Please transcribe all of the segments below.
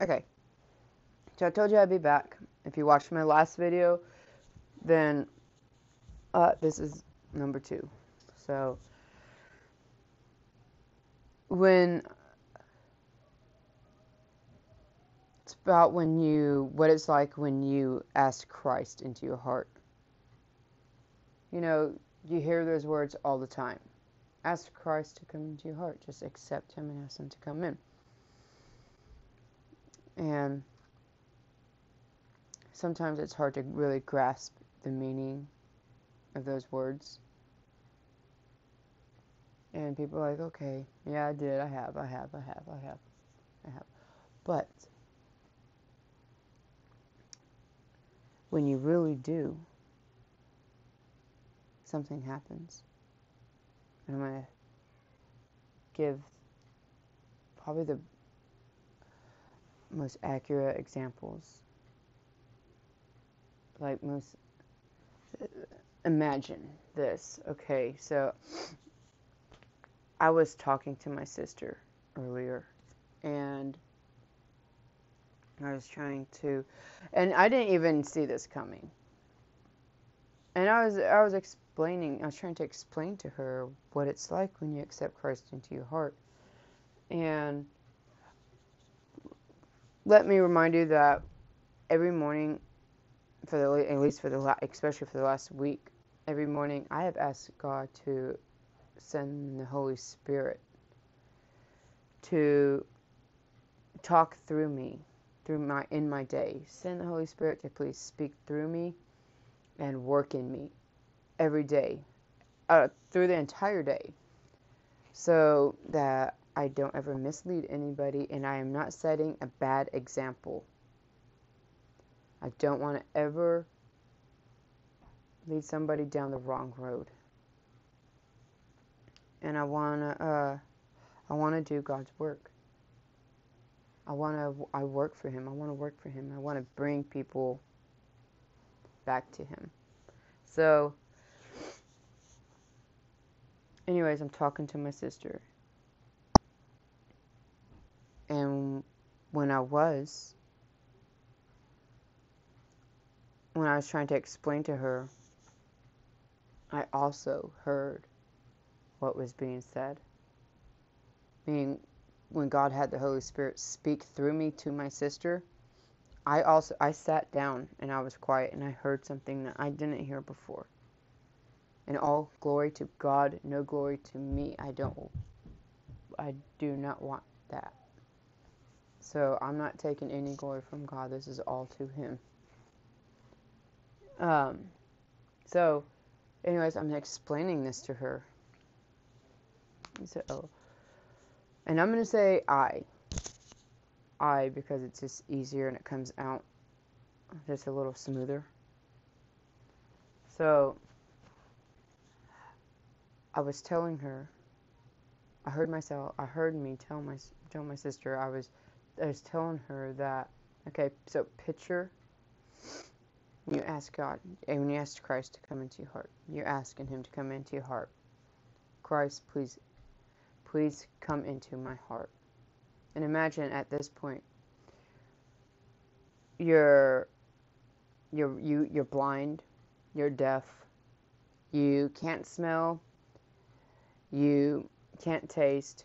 Okay. So I told you I'd be back. If you watched my last video, then uh, this is number two. So when it's about when you what it's like when you ask Christ into your heart. You know, you hear those words all the time. Ask Christ to come into your heart. Just accept him and ask him to come in. And sometimes it's hard to really grasp the meaning of those words. And people are like, okay, yeah, I did, I have, I have, I have, I have, I have. But when you really do, something happens. And I'm going to give probably the most accurate examples. Like most imagine this. Okay, so I was talking to my sister earlier and I was trying to and I didn't even see this coming. And I was I was explaining I was trying to explain to her what it's like when you accept Christ into your heart. And let me remind you that every morning for the at least for the especially for the last week every morning I have asked God to send the Holy Spirit to talk through me through my in my day. Send the Holy Spirit to please speak through me and work in me every day uh, through the entire day so that I don't ever mislead anybody and I am not setting a bad example I don't want to ever lead somebody down the wrong road. And I want to uh, I want to do God's work. I want to I work for him. I want to work for him. I want to bring people back to him. So anyways, I'm talking to my sister. And when I was when I was trying to explain to her, I also heard what was being said. Meaning, when God had the Holy Spirit speak through me to my sister, I also I sat down and I was quiet and I heard something that I didn't hear before. And all glory to God, no glory to me. I don't I do not want that. So I'm not taking any glory from God. This is all to him. Um, so, anyways, I'm explaining this to her. So, and I'm going to say I. I because it's just easier and it comes out just a little smoother. So, I was telling her, I heard myself, I heard me tell my, tell my sister, I was, I was telling her that, okay, so picture you ask God, and when you ask Christ to come into your heart, you're asking Him to come into your heart. Christ, please, please come into my heart. And imagine at this point, you're, you're, you, you're blind, you're deaf, you can't smell, you can't taste,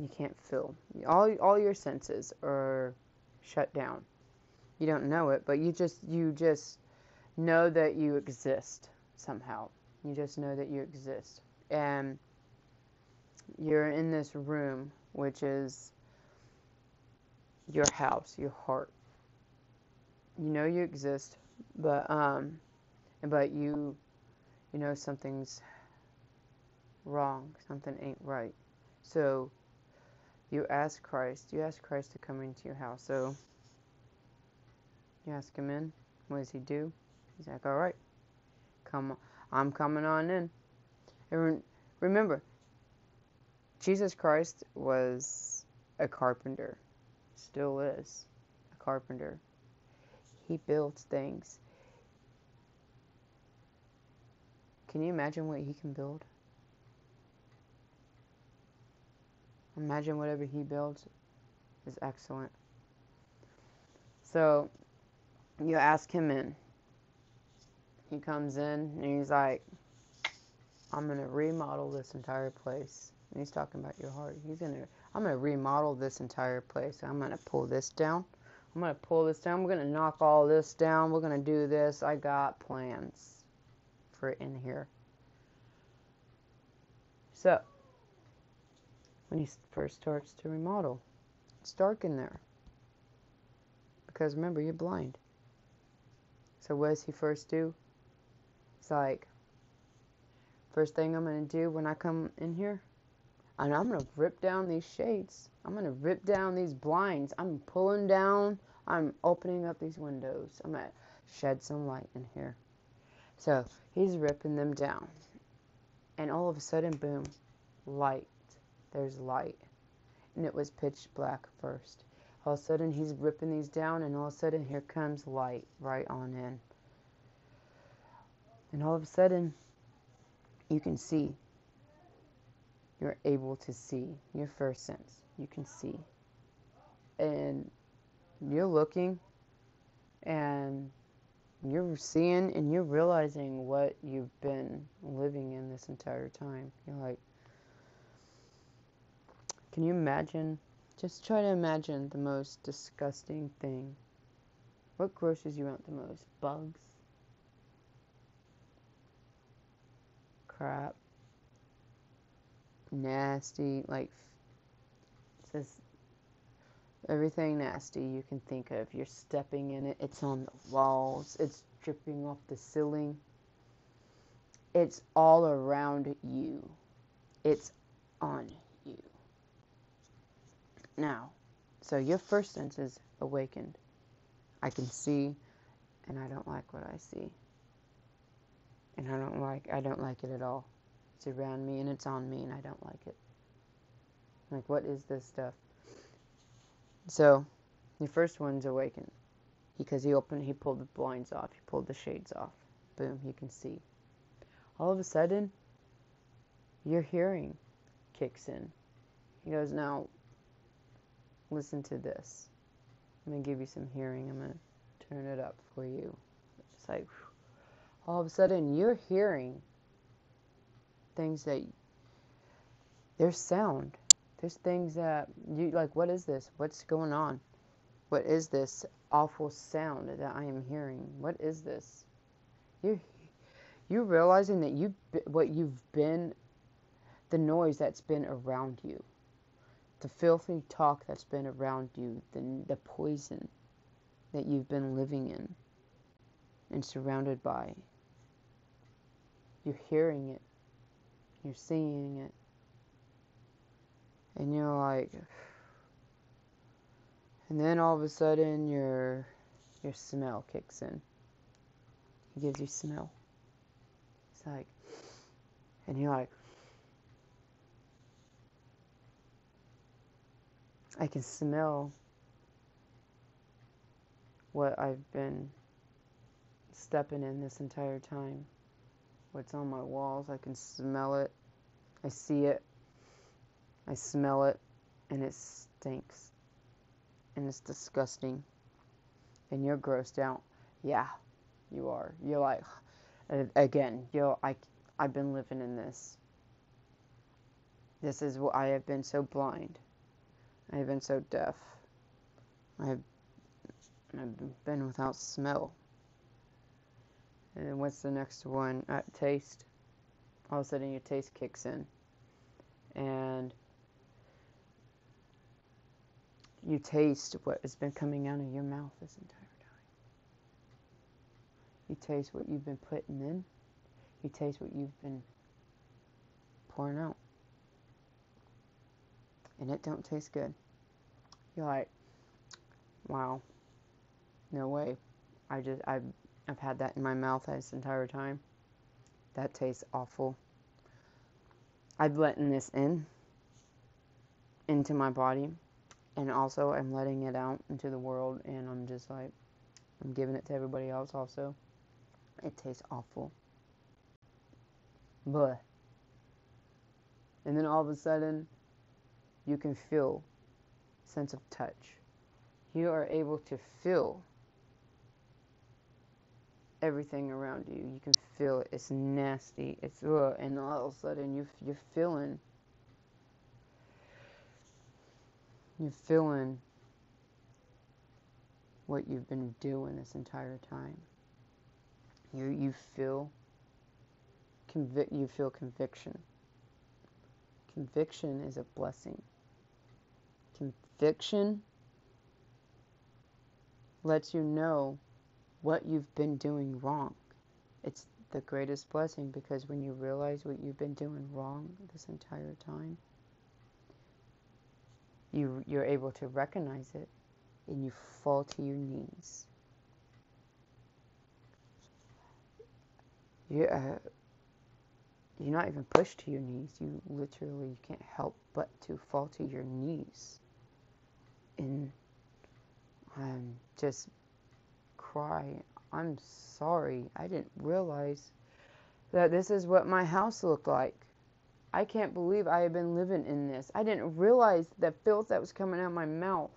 you can't feel. All, all your senses are shut down you don't know it, but you just you just know that you exist somehow. You just know that you exist. And you're in this room which is your house, your heart. You know you exist, but um but you you know something's wrong, something ain't right. So you ask Christ, you ask Christ to come into your house. So you ask him in. What does he do? He's like, all right, come. I'm coming on in. And remember, Jesus Christ was a carpenter, still is a carpenter. He builds things. Can you imagine what he can build? Imagine whatever he builds is excellent. So you ask him in. He comes in and he's like, I'm going to remodel this entire place. And he's talking about your heart. He's going to, I'm going to remodel this entire place. I'm going to pull this down. I'm going to pull this down. We're going to knock all this down. We're going to do this. I got plans for it in here. So, when he first starts to remodel, it's dark in there. Because remember, you're blind. So, what does he first do? It's like, first thing I'm going to do when I come in here, and I'm going to rip down these shades. I'm going to rip down these blinds. I'm pulling down, I'm opening up these windows. I'm going to shed some light in here. So he's ripping them down. And all of a sudden, boom, light. There's light. And it was pitch black first. All of a sudden, he's ripping these down, and all of a sudden, here comes light right on in. And all of a sudden, you can see. You're able to see your first sense. You can see. And you're looking and you're seeing and you're realizing what you've been living in this entire time. You're like, can you imagine? Just try to imagine the most disgusting thing. What grosses you out the most? Bugs? Crap? Nasty? Like, says everything nasty you can think of. You're stepping in it, it's on the walls, it's dripping off the ceiling. It's all around you. It's on. Now, so your first sense is awakened. I can see and I don't like what I see. And I don't like I don't like it at all. It's around me and it's on me and I don't like it. Like what is this stuff? So, the first one's awakened because he opened, he pulled the blinds off, he pulled the shades off. Boom, you can see. All of a sudden, your hearing kicks in. He goes, Now, listen to this. I'm going to give you some hearing. I'm going to turn it up for you. It's like, all of a sudden, you're hearing things that there's sound there's things that you like, what is this? What's going on? What is this awful sound that I am hearing? What is this? You you realizing that you what you've been the noise that's been around you. The filthy talk that's been around you, the the poison that you've been living in and surrounded by. You're hearing it. You're seeing it and you're like and then all of a sudden your your smell kicks in he gives you smell it's like and you're like I can smell what I've been stepping in this entire time. What's on my walls, I can smell it. I see it. I smell it and it stinks. And it's disgusting. And you're grossed out. Yeah, you are. You're like, again, yo, I, I've been living in this. This is what I have been so blind. I have been so deaf. I have I've been without smell. And what's the next one? Uh, taste. All of a sudden, your taste kicks in. And you taste what has been coming out of your mouth this entire time. You taste what you've been putting in. You taste what you've been pouring out. And it don't taste good. You're like, wow, no way. I just, I've, I've had that in my mouth this entire time. That tastes awful. I've letting this in, into my body and also I'm letting it out into the world and I'm just like I'm giving it to everybody else also. It tastes awful. But and then all of a sudden you can feel sense of touch. you are able to feel everything around you. You can feel it. It's nasty. It's ugh, and all of a sudden you you're feeling you're feeling what you've been doing this entire time. You you feel convict you feel conviction. Conviction is a blessing. Conviction lets you know what you've been doing wrong. It's the greatest blessing because when you realize what you've been doing wrong this entire time, you you're able to recognize it and you fall to your knees. You, uh, you're not even pushed to your knees. You literally you can't help but to fall to your knees and um, just cry. I'm sorry. I didn't realize that this is what my house looked like. I can't believe I have been living in this. I didn't realize the filth that was coming out of my mouth.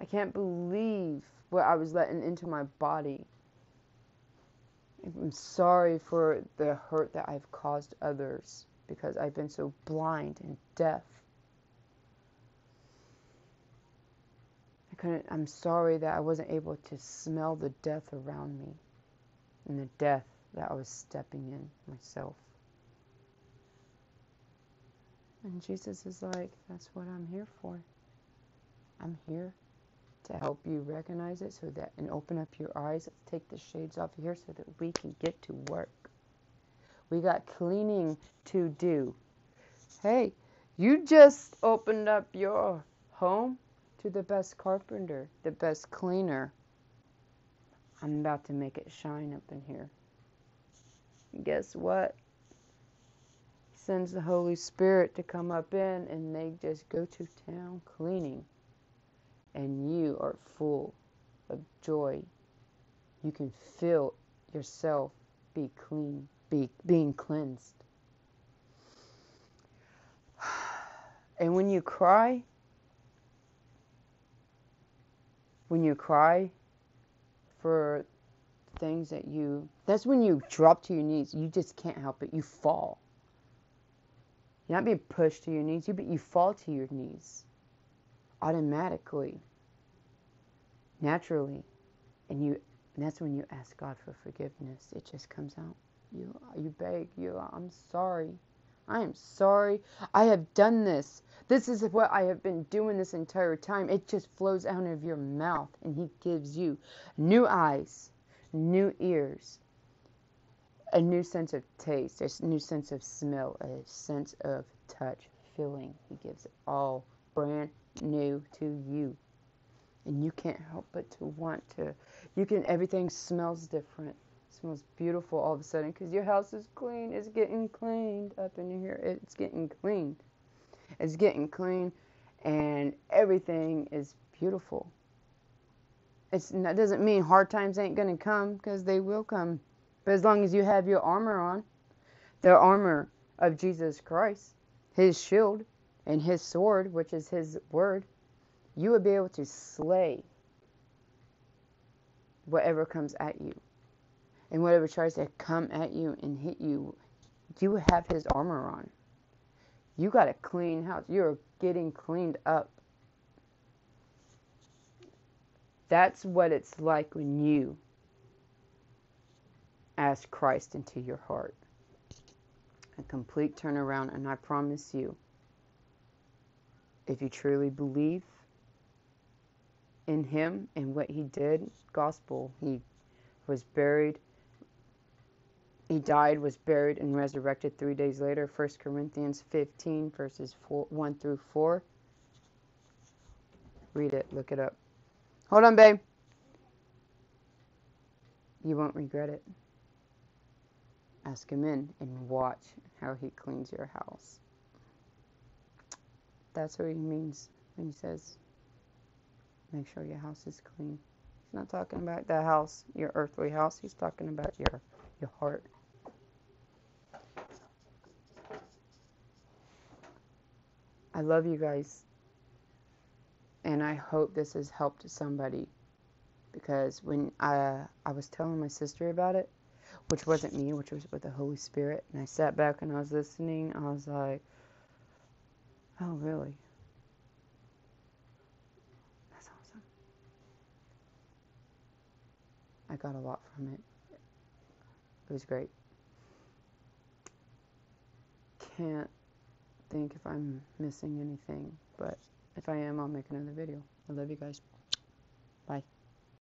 I can't believe what I was letting into my body. I'm sorry for the hurt that I've caused others because I've been so blind and deaf. Couldn't, I'm sorry that I wasn't able to smell the death around me and the death that I was stepping in myself. And Jesus is like, that's what I'm here for. I'm here to help you recognize it so that and open up your eyes. Let's take the shades off here so that we can get to work. We got cleaning to do. Hey, you just opened up your home to the best carpenter, the best cleaner. I'm about to make it shine up in here. Guess what? He sends the Holy Spirit to come up in and they just go to town cleaning. And you are full of joy. You can feel yourself be clean, be being cleansed. And when you cry, when you cry for things that you that's when you drop to your knees you just can't help it you fall you're not being pushed to your knees, you, but you fall to your knees automatically, naturally. And you and that's when you ask God for forgiveness. It just comes out. You you beg, you I'm sorry. I am sorry. I have done this. This is what I have been doing this entire time. It just flows out of your mouth and he gives you new eyes, new ears, a new sense of taste, a new sense of smell, a sense of touch, feeling. He gives it all brand new to you. And you can't help but to want to. You can, everything smells different. Smells beautiful all of a sudden because your house is clean. It's getting cleaned up in here. It's getting cleaned. It's getting clean and everything is beautiful. It's, that doesn't mean hard times ain't going to come because they will come but as long as you have your armor on, the armor of Jesus Christ, his shield, and his sword, which is his word, you will be able to slay whatever comes at you. And whatever tries to come at you and hit you, you have his armor on. You got a clean house. You're getting cleaned up. That's what it's like when you ask Christ into your heart. A complete turnaround, and I promise you, if you truly believe in Him and what He did, gospel, He was buried, He died, was buried, and resurrected three days later. 1 Corinthians 15, verses four, 1 through 4. Read it, look it up. Hold on, babe. You won't regret it. Ask him in and watch how he cleans your house. That's what he means when he says, make sure your house is clean. He's not talking about the house, your earthly house. He's talking about your, your heart. I love you guys. And I hope this has helped somebody because when I I was telling my sister about it, which wasn't me, which was with the Holy Spirit, and I sat back and I was listening, I was like, "Oh, really? That's awesome." I got a lot from it. It was great. Can't think if I'm missing anything, but if I am, I'll make another video. I love you guys.